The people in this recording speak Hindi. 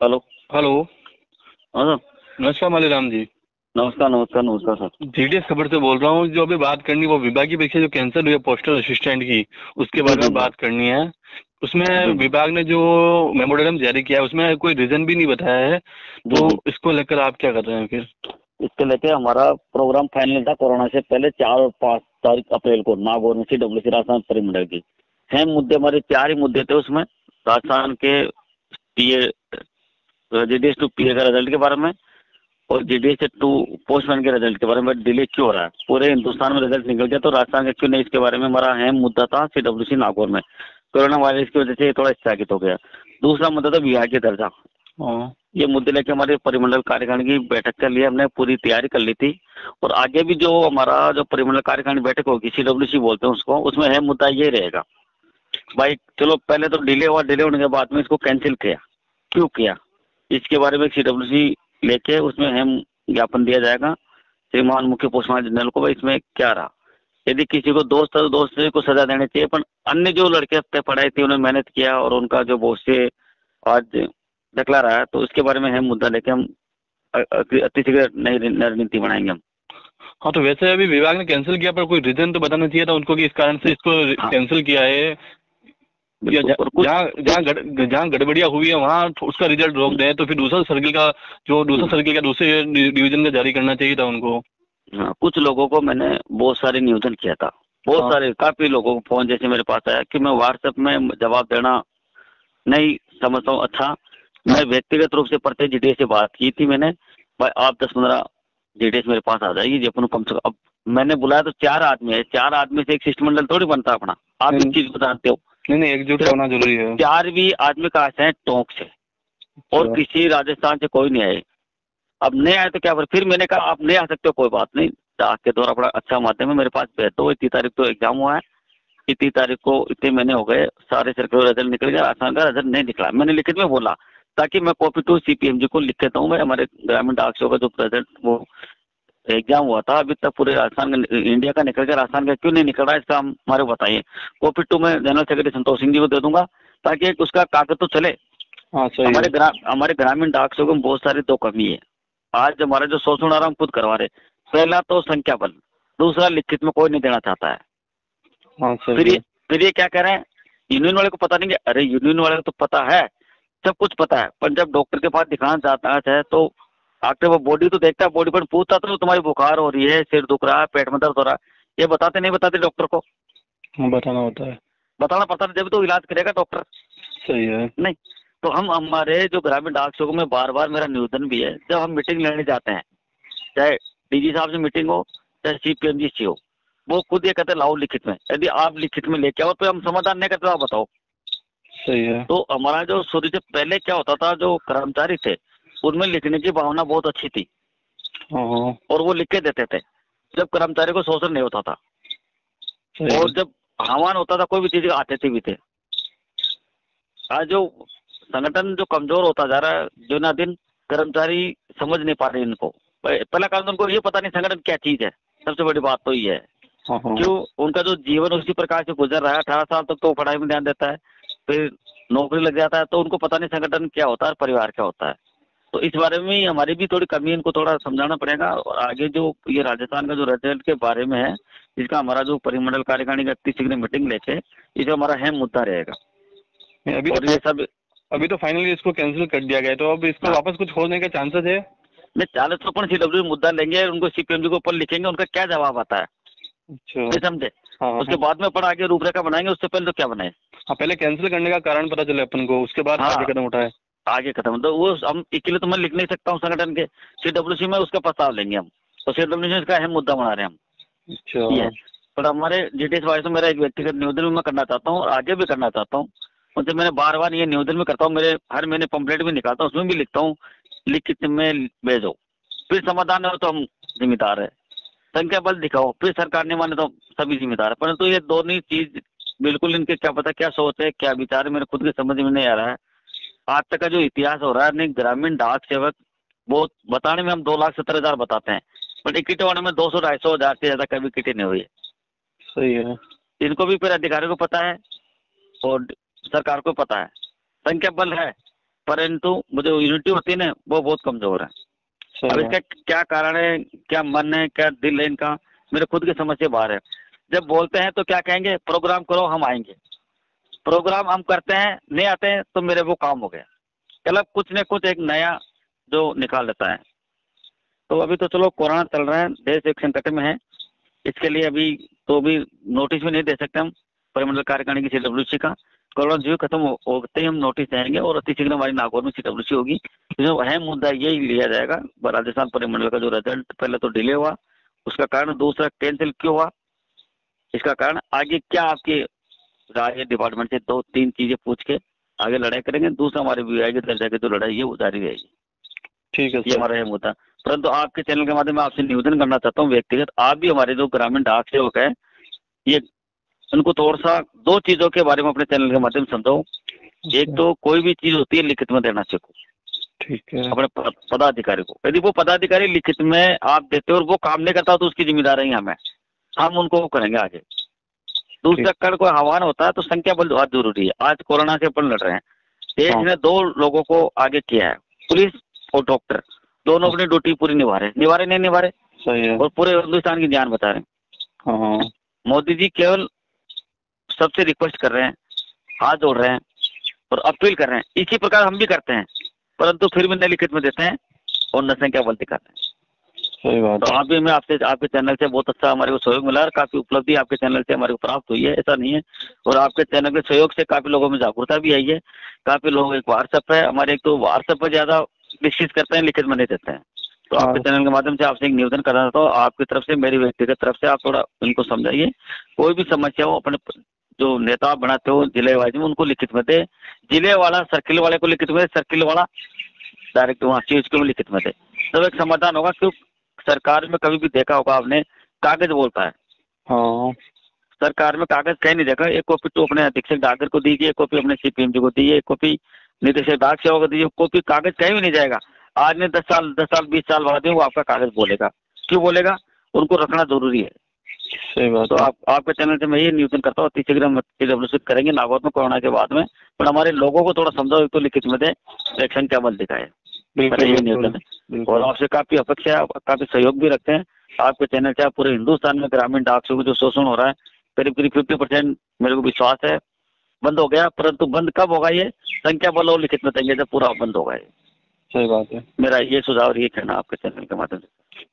हेलो। हेलो। हाँ सर। नमस्कार मालीराम जी। नमस्कार नमस्कार नमस्कार सर। जीडीएस खबर से बोल रहा हूँ जो अभी बात करनी वो विभाग की परीक्षा जो कैंसिल हुई है पोस्टल असिस्टेंट की उसके बारे में बात करनी है। उसमें विभाग ने जो मेमोरेंडम जारी किया है उसमें कोई रीजन भी नहीं बताया है। तो इसको लेकर आप क्या कर रहे हैं फिर? इसके लेके हमारा प्रोग्राम फाइनल था कोरोना से पहले चार और पाँच तारीख अप्रैल को नागौर में सी डब्ल्यू सी राजस्थान परिमंडल की। हैं मुद्दे हमारे चार ही मुद्दे थे उसमें राजस्थान के पीए जीडीएस टू पीए का रिज़ल्ट के बारे में और जीडीएस टू पोस्टमैन के रिज़ल्ट के बारे में डिले क्यों हो रहा है? पूरे हिंदुस्तान में रिज़ल्ट निकल गया तो राजस्थान का क्यों नहीं इसके बारे में हमारा अहम मुद्दा था सी डब्ल्यू सी नागौर में। कोरोना वायरस की वजह से थोड़ा स्थगित हो गया। दूसरा मुद्दा था विभाग के दर्जा। हाँ। ये मुद्दे लेके हमारे परिमंडल कार्यकारिणी की बैठक कर लिए हमने पूरी तैयारी कर ली थी। और आगे भी जो हमारा जो परिमंडल कार्यकारिणी बैठक होगी सी डब्ल्यू सी बोलते हैं उसको उसमें अहम मुद्दा ये रहेगा। भाई चलो पहले तो डिले हुआ डिले होने के बाद में इसको कैंसिल किया। क्यों किया? इसके बारे में सी डब्ल्यू सी लेके उसमें हम ज्ञापन दिया जाएगा। श्रीमान मुख्य पोस्ट मास्टर जनरल को भाई इसमें क्या रहा? यदि किसी को दोस्त है तो दोस्त को सजा देनी चाहिए पर अन्य जो लड़के पढ़ाई थी उन्होंने मेहनत किया और उनका जो बहुत से आज निकला रहा है तो उसके बारे में हम मुद्दा लेके हम अतिशीघ्र नई रणनीति बनाएँगे हम। हाँ तो वैसे अभी विभाग ने कैंसिल किया पर कोई रीजन तो बताना चाहिए था उनको कि इस कारण से इसको हाँ। कैंसिल किया है या बिल्कुल। और कुछ जहाँ जहाँ गड़बड़ियाँ हुई है वहाँ उसका रिज़ल्ट रोक दें तो फिर दूसरा सर्किल का जो दूसरा सर्किल का दूसरे डिवीज़न का जारी करना चाहिए था उनको। हाँ, कुछ लोगों को मैंने बहुत सारे निवेदन किया था। बहुत हाँ। सारे काफ़ी लोगों को फ़ोन जैसे मेरे पास आया कि मैं व्हाट्सएप में जवाब देना नहीं समझता हूँ। अच्छा मैं व्यक्तिगत रूप से प्रत्येक जीडीएस से बात की थी मैंने। भाई आप दस पंद्रह जीडीएस मेरे पास आ जाएगी जे अपन कम से कम अब मैंने बुलाया तो चार आदमी है। चार आदमी से एक शिष्टमंडल थोड़ी बनता अपना। आप इस हम्म। चीज़ को जानते हो। नहीं नहीं एकजुट होना ज़रूरी है। चार भी आदमी कहा से हैं टोंक से। और अच्छा। किसी राजस्थान से कोई नहीं आए। अब नहीं आए तो क्या फिर मैंने कहा आप नहीं आ सकते हो कोई बात नहीं। डाक के द्वारा बड़ा अच्छा माध्यम है मेरे पास भेज दो इतनी तारीख को एग्ज़ाम हुआ है। इतनी तारीख को इतने महीने हो गए सारे सर्कुलर रिज़ल्ट निकल गया आसान का रिज़ल्ट नहीं निकला। मैंने लिखित में बोला ताकि मैं कॉपी टू जी को लिख के दूँ मैं हमारे ग्रामीण डाक सेवा का जो रिज़ल्ट वो एग्ज़ाम हुआ था अभी तक पूरे राजस्थान का इंडिया का निकल गया राजस्थान का क्यों नहीं निकल रहा है इसका हम हमारे को बताइए। कॉपी टू मैं जनरल सेक्रेटरी संतोष सिंह जी को दे दूँगा ताकि उसका कागज़ तो चले। हाँ हमारे ग्रा, हमारे ग्रामीण डाक सेवकों में बहुत सारी दो कमी है। आज हमारा जो शोषण आ रहा हम खुद करवा रहे पहला तो संख्या बल दूसरा लिखित में कोई नहीं देना चाहता है। हाँ फिर ये फिर ये क्या कह रहे हैं? यूनियन वाले को पता नहीं कि अरे यूनियन वाले को तो पता है सब कुछ पता है पर जब डॉक्टर के पास दिखाना चाहता है तो डॉक्टर वो बॉडी तो देखता है बॉडी पर पूछता तो तुम्हारी बुखार हो रही है सिर दुख रहा है पेट में दर्द हो रहा है ये बताते नहीं बताते डॉक्टर को? हाँ बताना होता है। बताना पड़ता है जब तो इलाज करेगा डॉक्टर सही है। नहीं तो हम हमारे जो ग्रामीण डाक में बार बार मेरा निवेदन भी है जब हम मीटिंग लेने जाते हैं चाहे डीजी साहब से मीटिंग हो चाहे सीपीएम जी सी हो वो खुद ये कहते लाओ लिखित में। यदि आप लिखित में लेके आओ तो हम समाधान नहीं करते आप बताओ। सही है। तो हमारा जो शुरू से पहले क्या होता था जो कर्मचारी थे उनमें लिखने की भावना बहुत अच्छी थी। और वो लिख के देते थे जब कर्मचारी को शोषण नहीं होता था। और जब आह्वान होता था कोई भी चीज़ आते थे भी थे। आज जो संगठन जो कमज़ोर होता जा रहा है जो ना दिन कर्मचारी समझ नहीं पा रहे इनको। पहला कारण तो उनको ये पता नहीं संगठन क्या चीज़ है। सबसे बड़ी बात तो ये है क्यों उनका जो जीवन उसी प्रकार से गुजर रहा है अठारह साल तक तो पढ़ाई में ध्यान देता है फिर नौकरी लग जाता है तो उनको पता नहीं संगठन क्या होता है परिवार क्या होता है। तो इस बारे में हमारी भी थोड़ी कमी इनको थोड़ा समझाना पड़ेगा। और आगे जो ये राजस्थान का जो रिज़ल्ट के बारे में है इसका हमारा जो परिमंडल कार्यकारिणी का अति शीघ्र मीटिंग लेके इसका हमारा अहम मुद्दा रहेगा। अभी और तो ये सब अभी तो फाइनली इसको कैंसिल कर दिया गया तो अब इसको हाँ। वापस कुछ होने के चांसेस है? नहीं चालीस सौ सी डब्ल्यू मुद्दा लेंगे उनको सीपीएम जी को ऊपर लिखेंगे उनका क्या जवाब आता है? अच्छा। समझे? हाँ उसके हाँ बाद में पढ़ा आगे रूपरेखा बनाएँगे उससे पहले तो क्या बनाए? हाँ, पहले कैंसिल करने का कारण पता चले अपन को उसके बाद हाँ। कदम उठाए। आगे खत्म तो वो हम अकेले तो मैं लिख नहीं सकता हूँ संगठन के। सी डब्ल्यू सी में उसका प्रस्ताव लेंगे हम। तो सी डब्ल्यू सी इसका अहम मुद्दा बना रहे हैं हम। अच्छा। ये है। पर हमारे जीटीएस वाइस में मेरा एक व्यक्तिगत निवेदन भी मैं करना चाहता हूँ और आगे भी करना चाहता हूँ। उनसे मैंने बार बार ये निवेदन भी करता हूँ मेरे हर महीने पंपलेट भी निकालता हूँ उसमें भी लिखता हूँ लिखित में भेजो। फिर समाधान हो तो हम जिम्मेदार है। संख्या बल दिखाओ। फिर सरकार ने माने तो सभी जिम्मेदार है। परंतु ये दोनों चीज़ बिल्कुल इनके क्या पता क्या सोच है क्या विचार है मेरे खुद के समझ में नहीं आ रहा है। आज तक का जो इतिहास हो रहा है नहीं ग्रामीण डाक सेवक बहुत बताने में हम दो लाख सत्तर हज़ार बताते हैं बट इक्किट होने में दो सौ ढाई सौ हज़ार से ज़्यादा कभी किटी नहीं हुई। है सही है। इनको भी फिर अधिकारियों को पता है और सरकार को पता है। संख्या बल है परंतु वो जो यूनिटी होती है ना वो बहुत कमज़ोर है। अब इसका क्या कारण है क्या मन है क्या दिल है इनका मेरे खुद की समझ से बाहर है। जब बोलते हैं तो क्या कहेंगे प्रोग्राम करो हम आएँगे। प्रोग्राम हम करते हैं, नहीं आते हैं तो मेरे वो काम हो गया। मतलब कुछ न कुछ एक नया जो निकाल लेता है। तो अभी तो चलो कोरोना चल रहा है, देश एक संकट में है। इसके लिए अभी तो भी नोटिस भी नहीं दे सकते हम, परिमंडल कार्यकारिणी की सी का। कोरोना जो खत्म होते ही हम नोटिस देंगे और अति शीघ्र हमारी नागौर में सी होगी। जो अहम मुद्दा यही लिया जाएगा राजस्थान परिमंडल का जो रिज़ल्ट पहले तो डिले हुआ, उसका कारण दूसरा कैंसिल क्यों हुआ? इसका कारण आगे क्या आपके राय डिपार्टमेंट से दो तीन चीज़ें पूछ के आगे लड़ाई करेंगे। दूसरा हमारे विभागीय दर्जा की जो लड़ाई है वो जारी रहेगी। ठीक है ये हमारा अहम मुद्दा परंतु आपके चैनल के माध्यम में आपसे निवेदन करना चाहता हूँ व्यक्तिगत आप भी हमारे जो ग्रामीण डाक सेवक है ये उनको थोड़ा सा दो चीज़ों के बारे में अपने चैनल के माध्यम से समझाओ एक तो कोई भी चीज़ होती है लिखित में देना सीखो। ठीक है। अपने पदाधिकारी को। यदि वो पदाधिकारी लिखित में आप देते हो और वो काम नहीं करता तो उसकी ज़िम्मेदारी हमें। हम उनको करेंगे आगे। दूसरा कड़ कोई आह्वान होता है तो संख्या बल बहुत ज़रूरी है। आज कोरोना से अपन लड़ रहे हैं। देश हाँ। ने दो लोगों को आगे किया है। पुलिस और डॉक्टर। दोनों अपनी ड्यूटी पूरी निभा रहे हैं निभा रहे नहीं निभा रहे और पूरे हिंदुस्तान की जान बता रहे हैं। हाँ मोदी जी केवल सबसे रिक्वेस्ट कर रहे हैं हाथ जोड़ रहे हैं और अपील कर रहे हैं। इसी प्रकार हम भी करते हैं परंतु फिर भी न लिखित में देते हैं और न संख्या बल दिखाते हैं। सही बात तो आप भी मैं आपसे आपके चैनल से बहुत अच्छा हमारे को सहयोग मिला और काफ़ी उपलब्धि आपके चैनल से हमारे को प्राप्त हुई है ऐसा नहीं है। और आपके चैनल के सहयोग से काफ़ी लोगों में जागरूकता भी आई है। काफ़ी लोग एक व्हाट्सएप है हमारे एक तो व्हाट्सएप पर ज़्यादा डिस्कस करते हैं लिखित में नहीं देते हैं। तो आपके हाँ। चैनल के माध्यम से आपसे एक निवेदन करना चाहता हूँ आपकी तरफ़ से मेरी व्यक्तिगत तरफ़ से आप थोड़ा उनको समझाइए। कोई भी समस्या हो अपने जो नेता बनाते हो ज़िले वाइज में उनको लिखित में दे। ज़िले वाला सर्किल वाले को लिखित में सर्किल वाला डायरेक्ट वहाँ चीज़ को लिखित में दे। तब एक समाधान होगा क्यों सरकार में कभी भी देखा होगा आपने कागज़ बोलता है। हाँ। सरकार में कागज़ कहीं नहीं देखा एक कॉपी तो अपने अधीक्षक डाकर को दीजिए एक कॉपी अपने सीपीएम जी को दीजिए एक कॉपी निदेशक डाक सेवा को दीजिए कॉपी कागज़ कहीं भी नहीं जाएगा। आज ने दस साल दस साल बीस साल बाद वो आपका कागज़ बोलेगा। क्यों बोलेगा? उनको रखना ज़रूरी है। सही बात तो आप आपके चैनल से मैं ये निवेदन करता हूँ तीसरे हम डब्ल्यू करेंगे नागौर में कोरोना के बाद में। पर हमारे लोगों को थोड़ा समझाओ एक तो लिखित में दे एक्शन क्या बल दिखाए। बिल्कुल बिल्कुल और आपसे काफ़ी अपेक्षा है काफ़ी सहयोग भी रखते हैं। आपके चैनल से आप पूरे हिंदुस्तान में ग्रामीण डाक से जो शोषण हो रहा है करीब करीब फिफ्टी परसेंट मेरे को विश्वास है। बंद हो गया परंतु बंद कब होगा ये? संख्या बल और लिखित में देंगे जब पूरा बंद होगा ये। सही बात है। मेरा ये सुझाव और ये कहना आपके चैनल के माध्यम से।